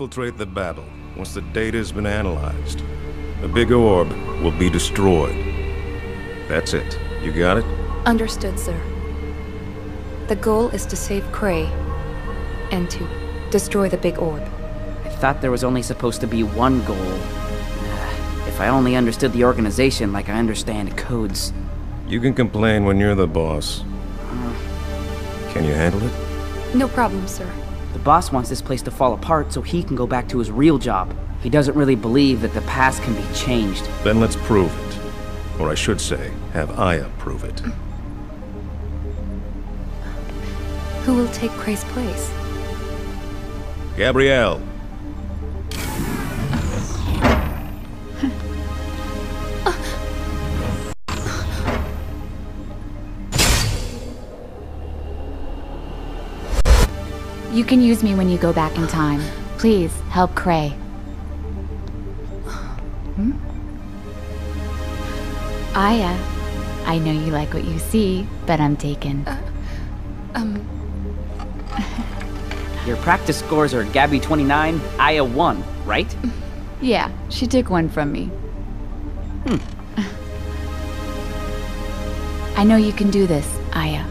infiltrate the Babel once the data has been analyzed. The big orb will be destroyed. That's it. You got it? Understood, sir. The goal is to save Cray and to destroy the big orb. I thought there was only supposed to be one goal. If I only understood the organization like I understand codes. You can complain when you're the boss. Uh. Can you handle it? No problem, sir. The boss wants this place to fall apart so he can go back to his real job. He doesn't really believe that the past can be changed. Then let's prove it. Or I should say, have Aya prove it. Who will take Cray's place? Gabrielle. You can use me when you go back in time. Please, help Cray. Hmm? Aya, I know you like what you see, but I'm taken. Um, Your practice scores are Gabby 29, Aya 1, right? Yeah, she took one from me. Hmm. I know you can do this, Aya.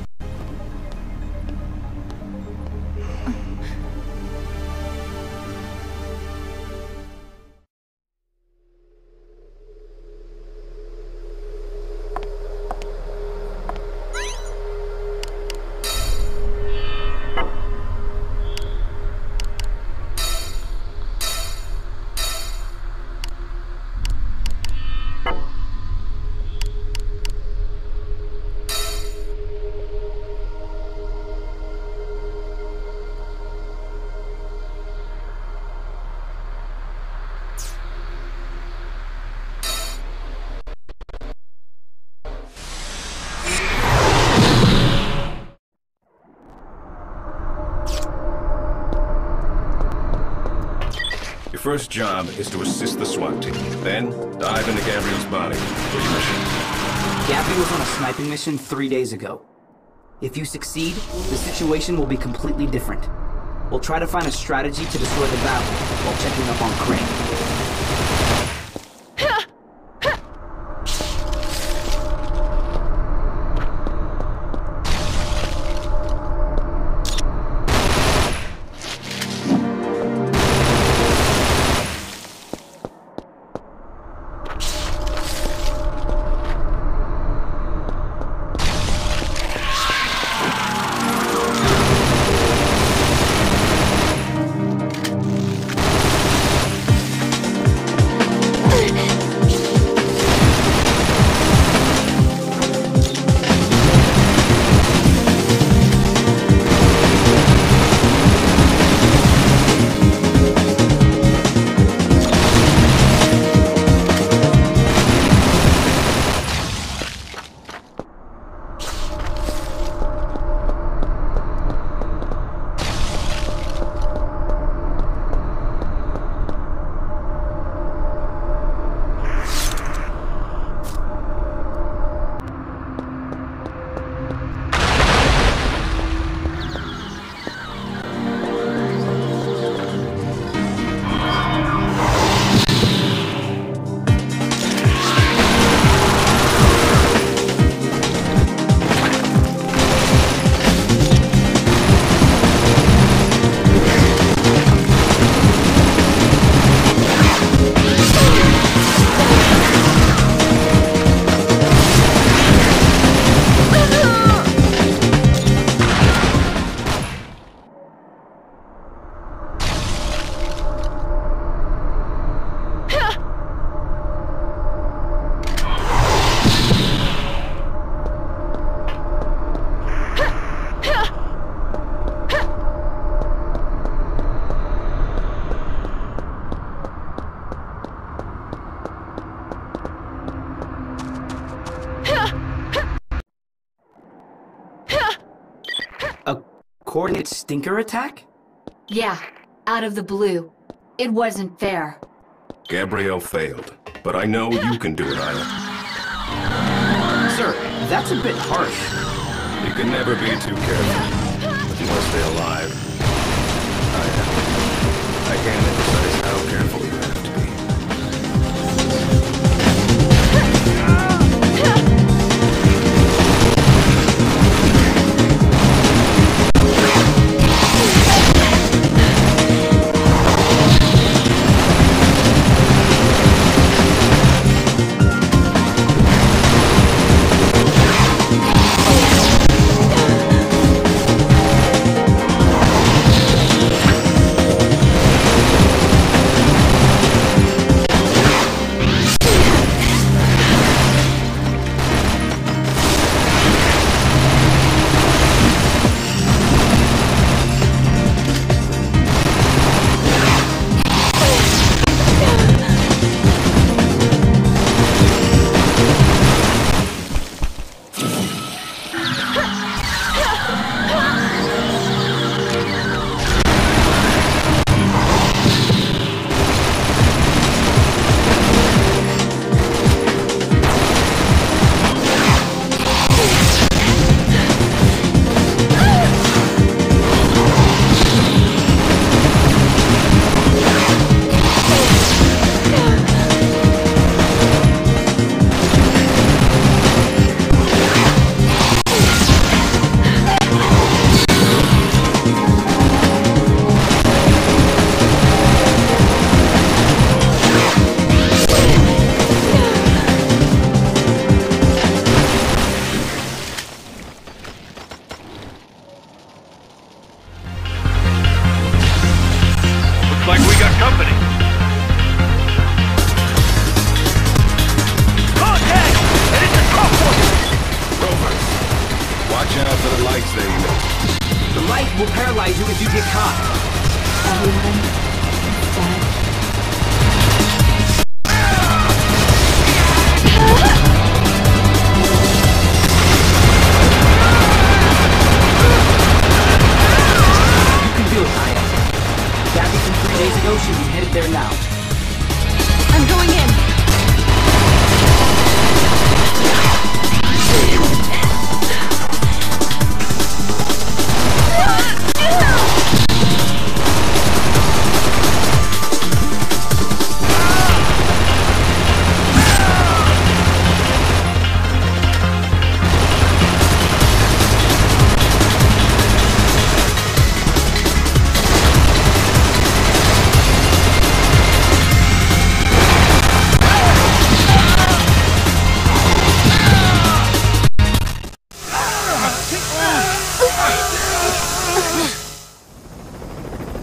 First job is to assist the SWAT team. Then, dive into Gabrielle's body your mission. Gabby was on a sniping mission three days ago. If you succeed, the situation will be completely different. We'll try to find a strategy to destroy the Babel while checking up on Cray. stinker attack? Yeah, out of the blue. It wasn't fair. Gabrielle failed, but I know you can do it, Isla. Sir, that's a bit harsh. You can never be too careful. You must stay alive. I, am. I can't emphasize how careful you have to be.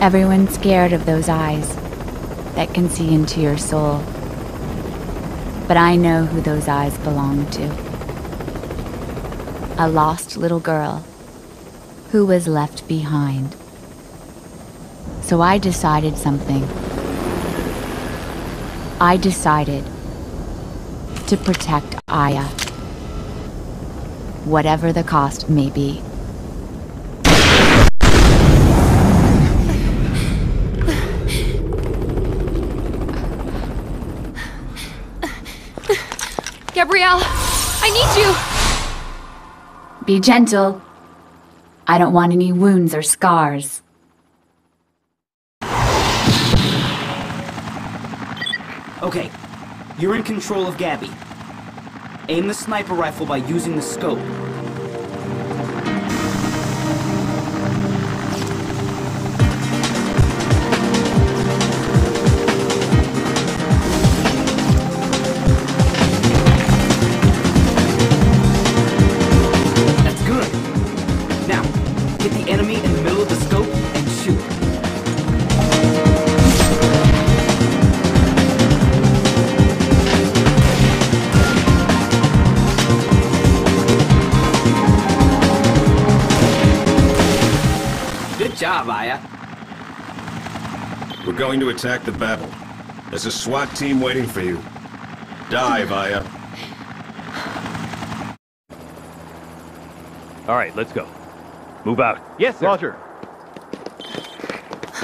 Everyone's scared of those eyes that can see into your soul. But I know who those eyes belong to. A lost little girl who was left behind. So I decided something. I decided to protect Aya. Whatever the cost may be. Gabrielle, I need you. Be gentle. I don't want any wounds or scars. Okay, you're in control of Gabby. Aim the sniper rifle by using the scope. Going to attack the Babel. There's a SWAT team waiting for you. Dive, Aya. All right, let's go. Move out. Yes, sir. Roger.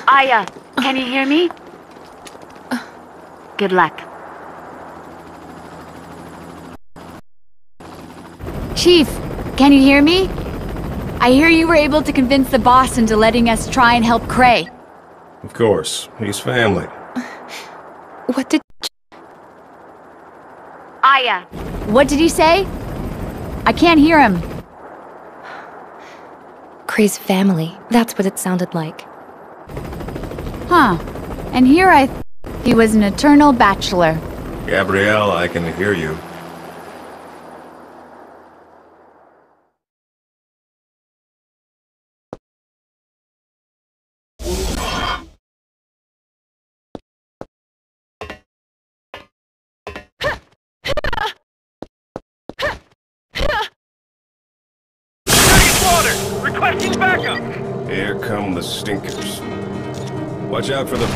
Aya, can you hear me? Good luck. Chief, can you hear me? I hear you were able to convince the boss into letting us try and help Cray. Of course, he's family. What did. Aya. What did he say? I can't hear him. Cray's family. That's what it sounded like. Huh. And here I... Th- he was an eternal bachelor. Gabrielle, I can hear you. For the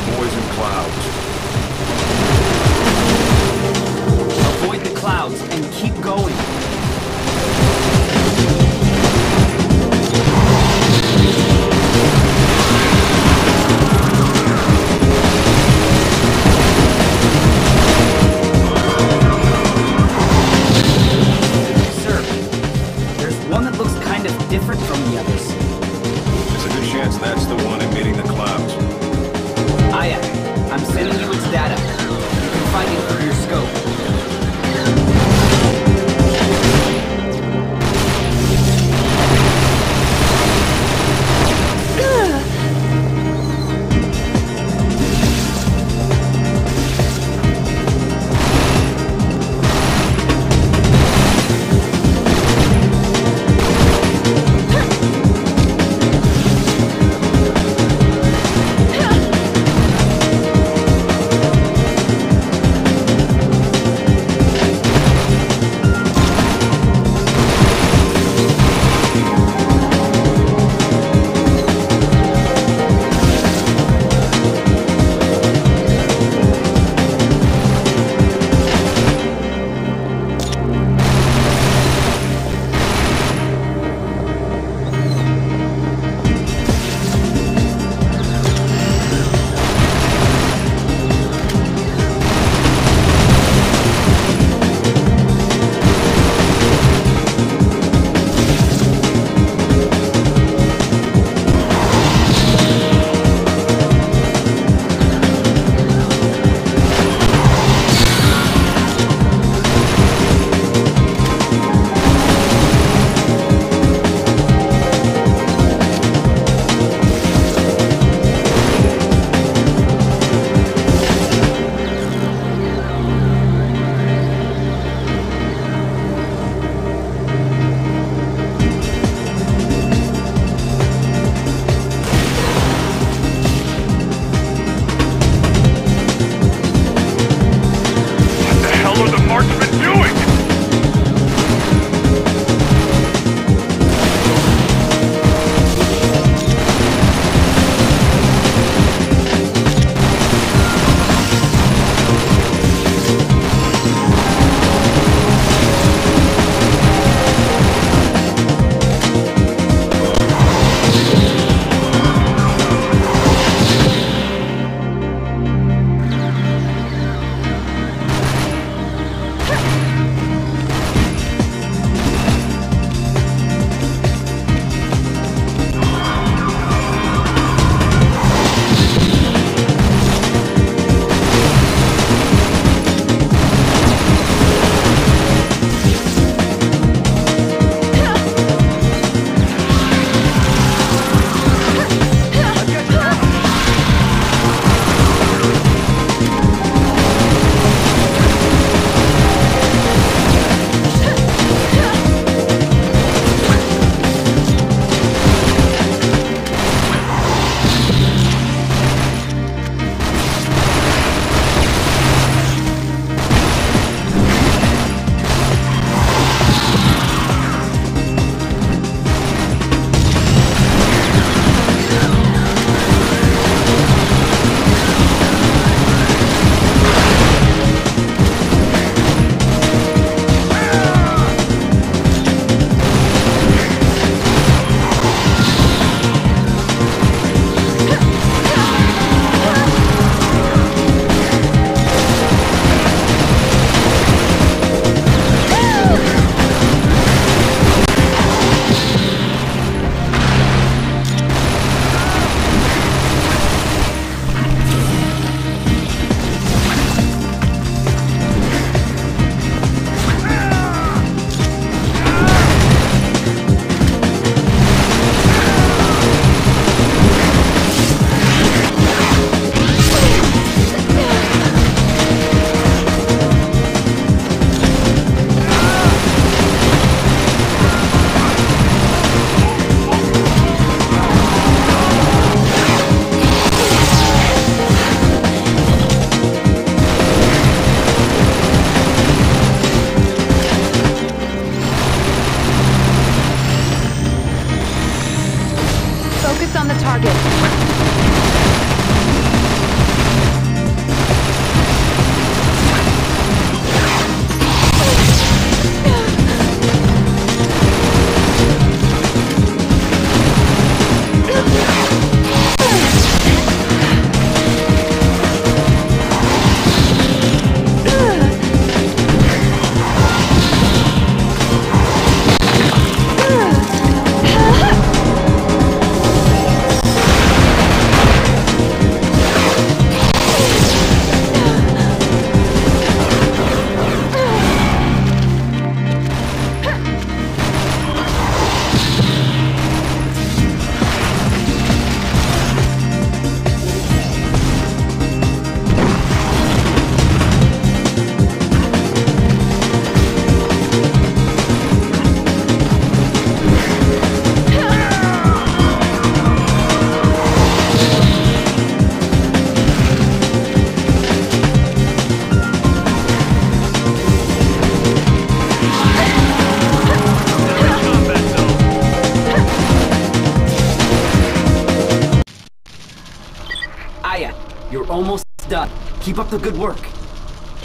Keep up the good work.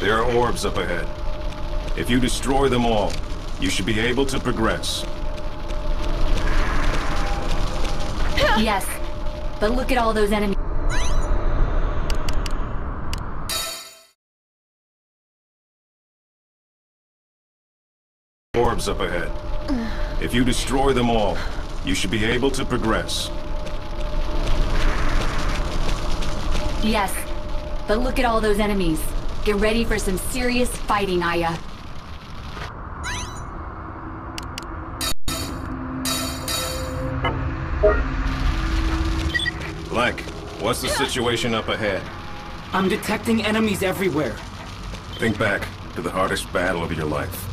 There are orbs up ahead. If you destroy them all, you should be able to progress. yes, but look at all those enemies. Orbs up ahead. If you destroy them all, you should be able to progress. Yes, but look at all those enemies. Get ready for some serious fighting, Aya. Blank, what's the situation up ahead? I'm detecting enemies everywhere. Think back to the hardest battle of your life.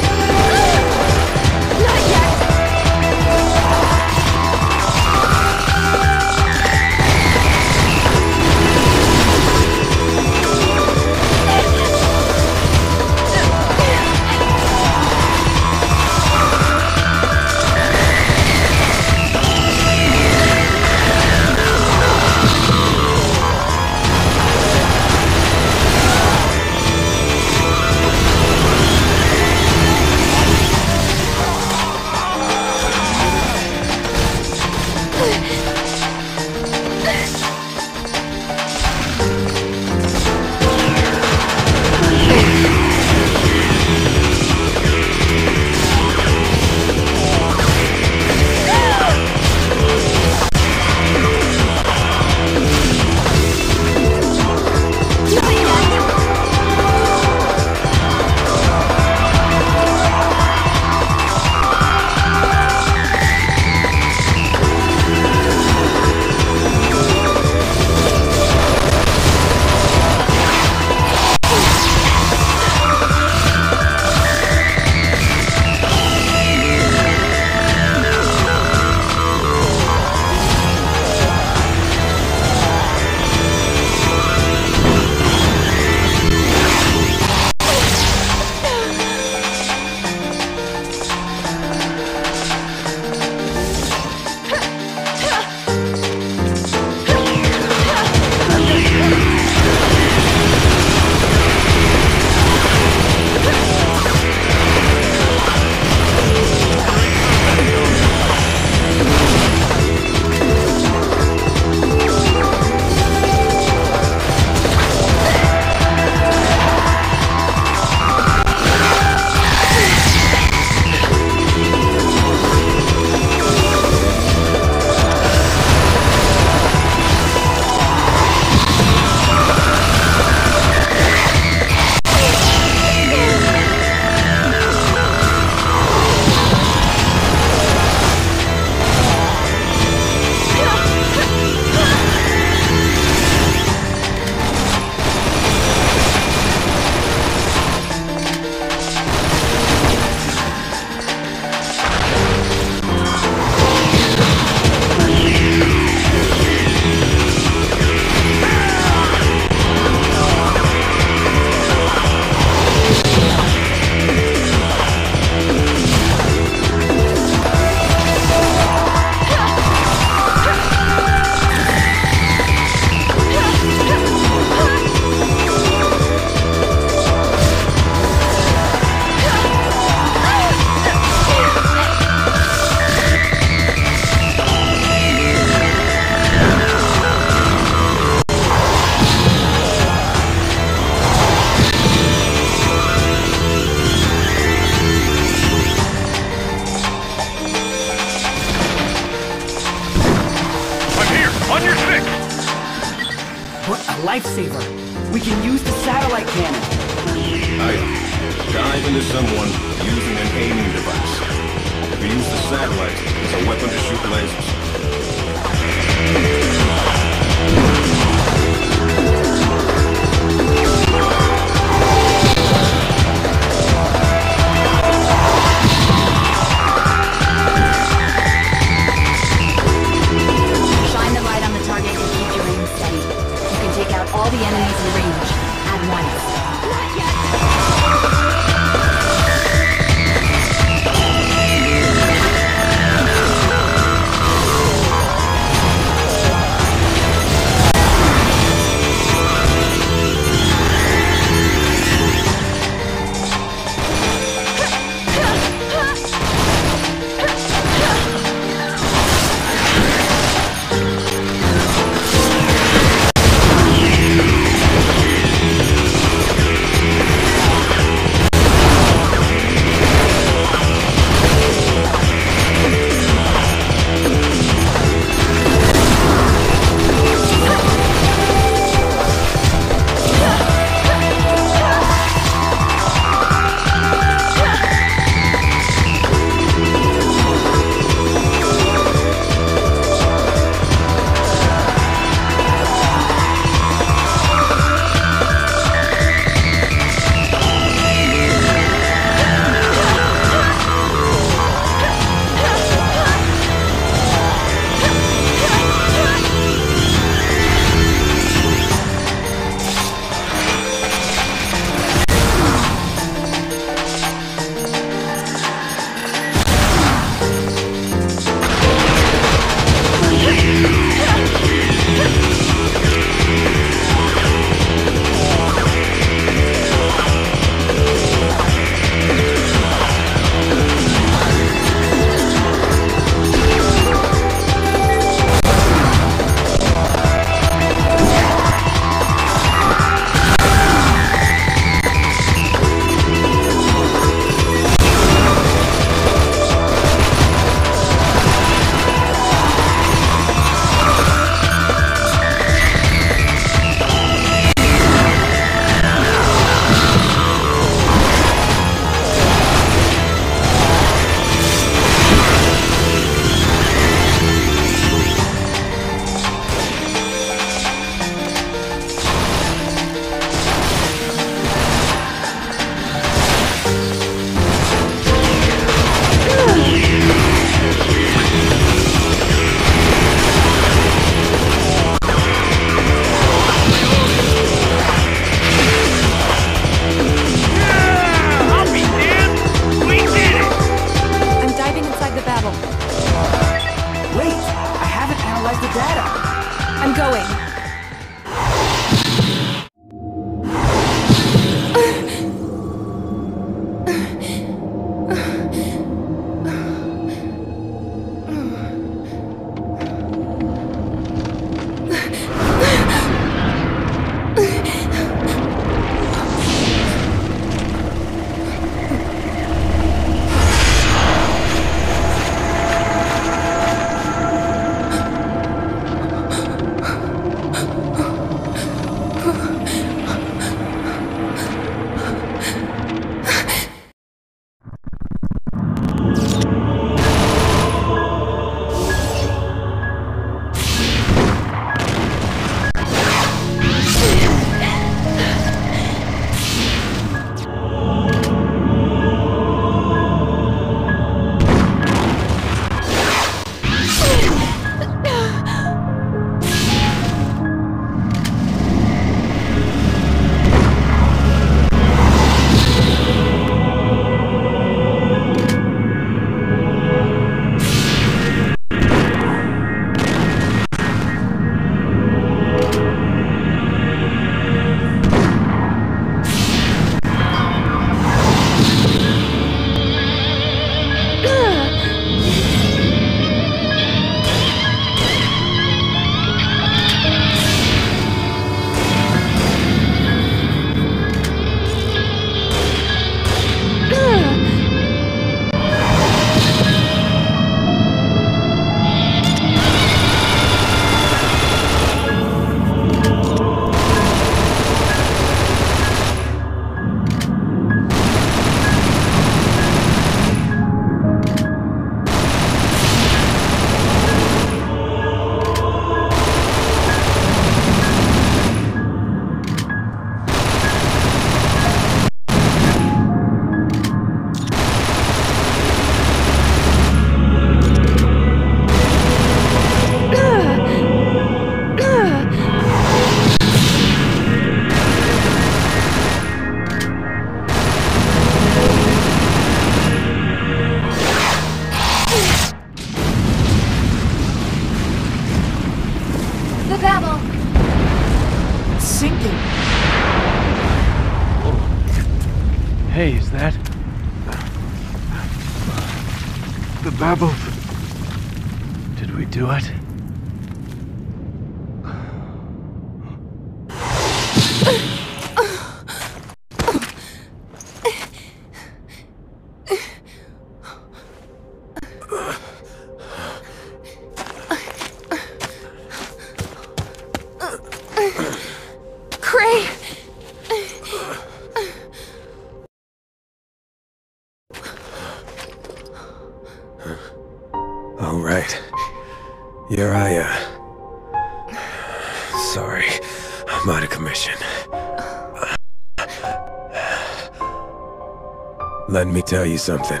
Something.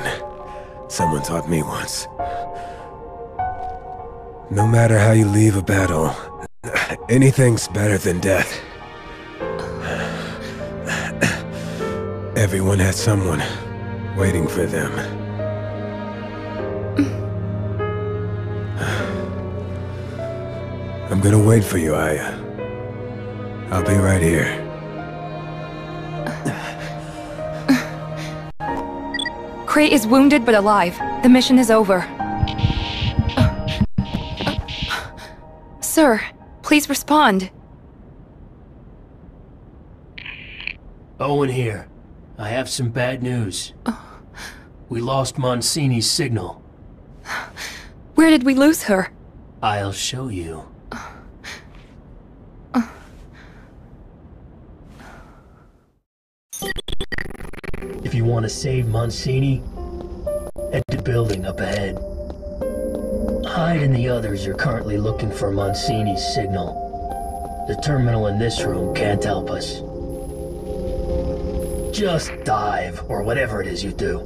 Someone taught me once. No matter how you leave a battle, anything's better than death. Everyone has someone waiting for them. I'm gonna wait for you, Aya. I'll be right here. Cray is wounded but alive. The mission is over. Sir, please respond. Owen here. I have some bad news. We lost Monsigny's signal. Where did we lose her? I'll show you. Want to save Monsigny, head to building up ahead. Hyde and the others are currently looking for Monsigny's signal. The terminal in this room can't help us. Just dive, or whatever it is you do.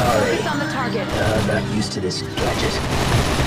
Sorry. On the target. Uh, not used to this gadget.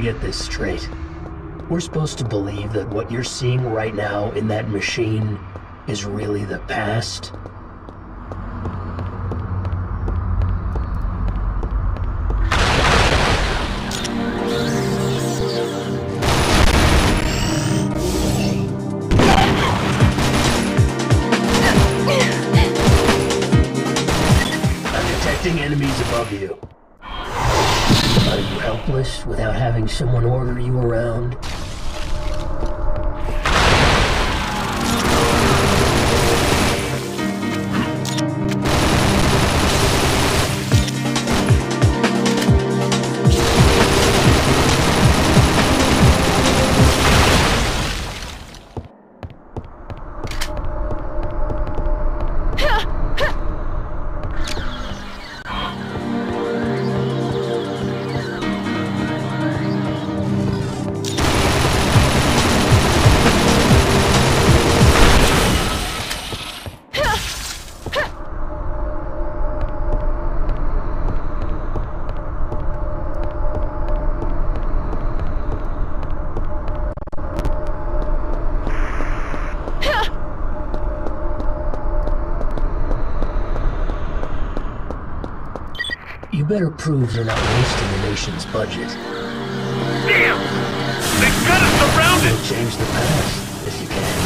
Get this straight. We're supposed to believe that what you're seeing right now in that machine is really the past? Enemies above you. Are you helpless without having someone order you around? Prove you're not wasting the nation's budget. Damn! They've got us surrounded! You'll change the past if you can.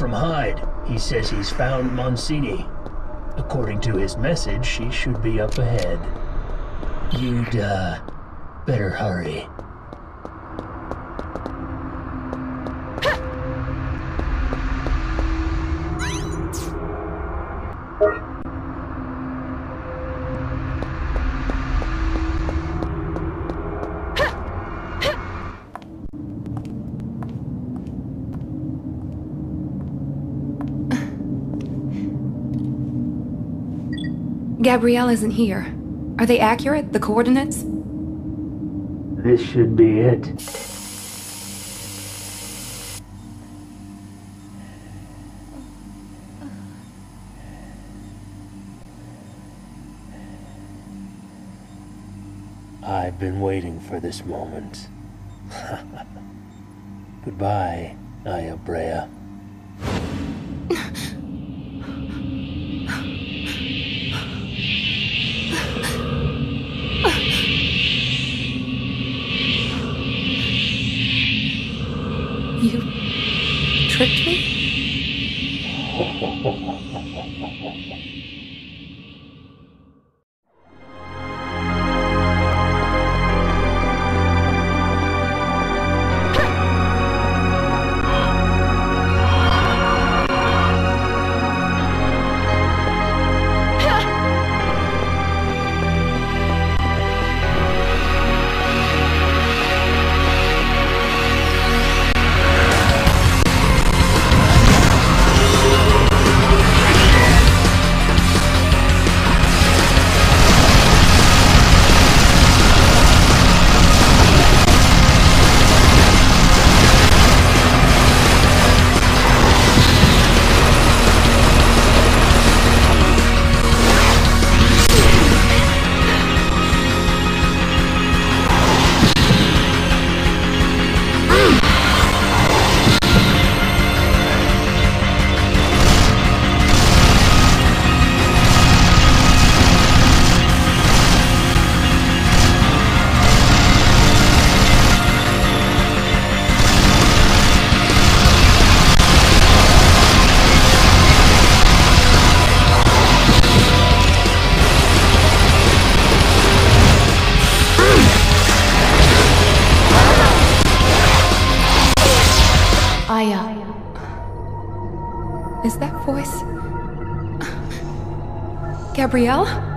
From Hyde. He says he's found Monsigny. According to his message, she should be up ahead. You'd, uh, better hurry. Gabrielle isn't here. Are they accurate, the coordinates? This should be it. I've been waiting for this moment. Goodbye, Aya Brea. You tricked me? Gabrielle?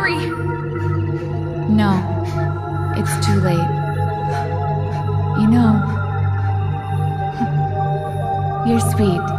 Hurry! No, it's too late. You know, you're sweet.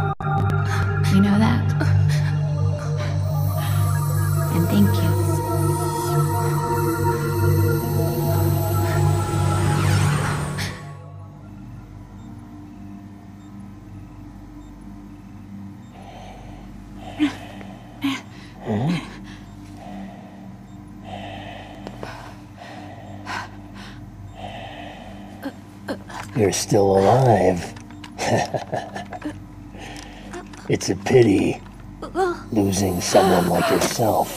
You're still alive. it's a pity losing someone like yourself.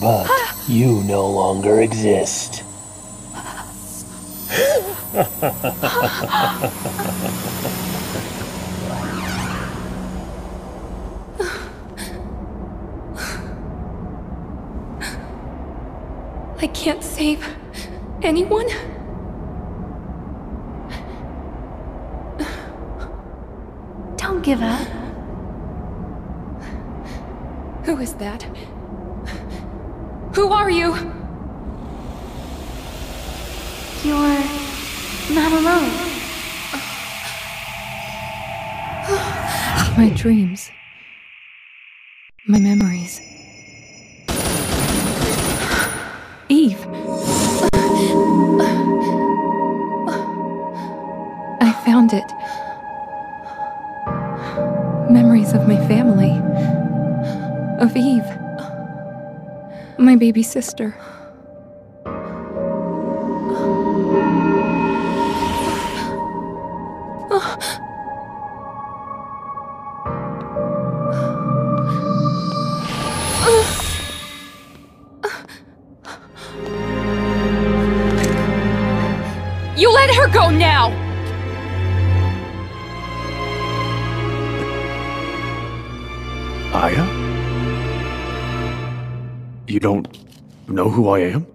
But you no longer exist. I can't save anyone? Don't give up. Who is that? Who are you? You're not alone. My dreams. My memories. Eve. I found it. Memories of my family. Of Eve. My baby sister. Know who I am?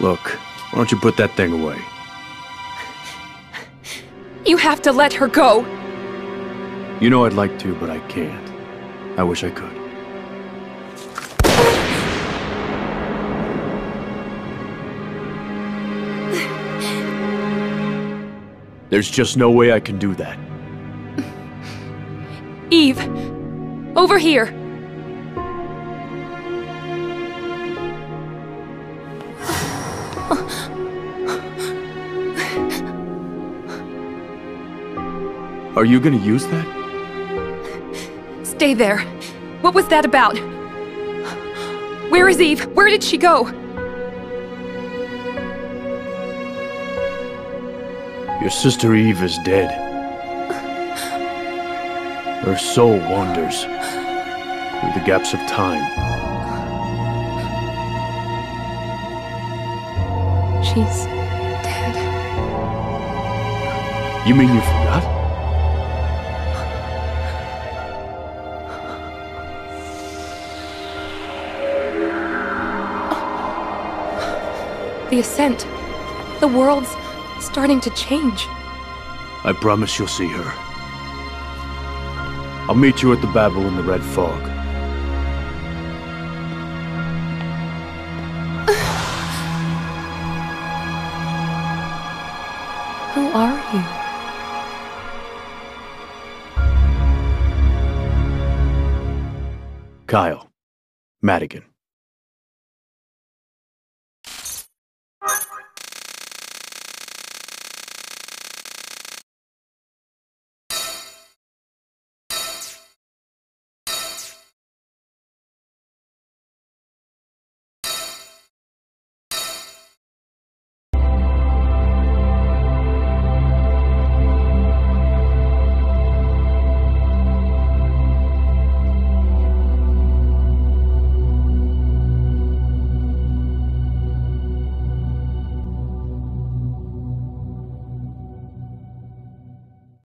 Look, why don't you put that thing away? You have to let her go! You know I'd like to, but I can't. I wish I could. There's just no way I can do that. Eve! Over here! Are you gonna use that? Stay there. What was that about? Where is Eve? Where did she go? Your sister Eve is dead. Her soul wanders through the gaps of time. She's dead. You mean you forgot? The ascent. The world's starting to change. I promise you'll see her. I'll meet you at the Babel in the Red Fog. Who are you? Kyle. Madigan.